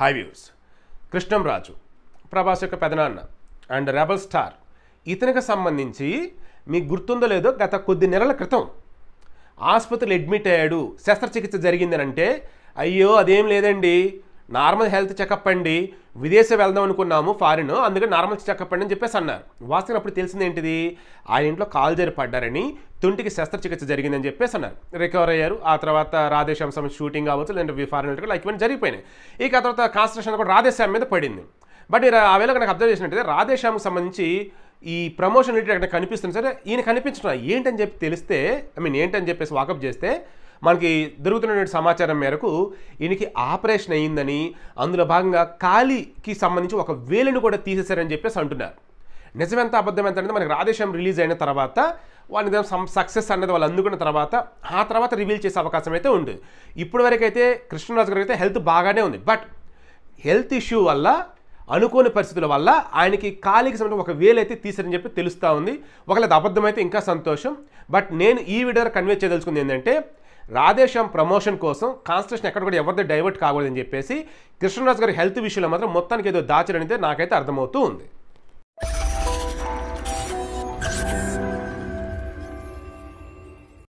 High views Krishnamraju Prabhas యొక్క పెదనాన్న and rebel star ఇతనికి సంబంధించి మీకు గుర్తుందో లేదో గత కొద్ది నెలల క్రితం ఆసుపత్రిలో అడ్మిట్ అయ్యాడు. శస్త్రచికిత్స జరిగిందనంటే అయ్యో అదేం లేదండి. నార్మల్ హెల్త్ చెకప్ అండి. విదేశం వెళ్దాం అనుకున్నాము ఫారిన్ అందుకని నార్మల్ చెకప్ అని చెప్పేసి అన్నారు. వాస్తవం అప్పుడు తెలిసింది ఏంటిది? ఆయన ఇంట్లో కాలు జారి పడ్డారని తుంటికి శస్త్రచికిత్స జరిగిందని చెప్పేసి అన్నారు. రికవర్ అయ్యారు ఆ తర్వాత రాధేశ్యామ్ సంబంధించి షూటింగ్ కావచ్చు లేదంటే ఫారిన్ లైక్ ఇవన్నీ జరిగిపోయినాయి. ఇక ఆ తర్వాత కాన్సన్ట్రేషన్ కూడా రాధేశ్యామ్ మీద పడింది. బట్ ఆ వేళ నాకు అబ్జర్వ్ చేసినట్టయితే రాధేశ్యామ్కి సంబంధించి ఈ ప్రమోషన్ రిలేటెడ్ అక్కడ కనిపిస్తుంది. సరే ఈయన కనిపించడం ఏంటని చెప్పి తెలిస్తే ఐ మీన్ ఏంటని చెప్పేసి వాకప్ చేస్తే మనకి దొరుకుతున్నటువంటి సమాచారం మేరకు ఈయనకి ఆపరేషన్ అయ్యిందని అందులో భాగంగా కాలికి సంబంధించి ఒక వేలును కూడా తీసేశారని చెప్పేసి అంటున్నారు. నిజమెంత అబద్ధం ఎంత అనేది మనకి రాధేశ్యామ్ రిలీజ్ అయిన తర్వాత వాళ్ళని సక్సెస్ అనేది వాళ్ళు అందుకున్న తర్వాత ఆ తర్వాత రివీల్ చేసే అవకాశం అయితే ఉంది. ఇప్పటి వరకు అయితే కృష్ణరాజు గారికి అయితే హెల్త్ బాగానే ఉంది. బట్ హెల్త్ ఇష్యూ వల్ల అనుకోని పరిస్థితుల వల్ల ఆయనకి కాలికి సంబంధించిన ఒక వేలైతే తీసారని చెప్పి తెలుస్తూ ఉంది. ఒకవేళ అది ఇంకా సంతోషం. బట్ నేను ఈ వీడియో కన్వే చేయదలుచుకుంది ఏంటంటే రాధేశ్యామ్ ప్రమోషన్ కోసం కాన్స్టేషన్ ఎక్కడ కూడా ఎవరిది డైవర్ట్ కాకూడదని చెప్పేసి కృష్ణరాజు గారి హెల్త్ విషయంలో మాత్రం మొత్తానికి ఏదో దాచరనితే నాకైతే అర్థమవుతూ ఉంది.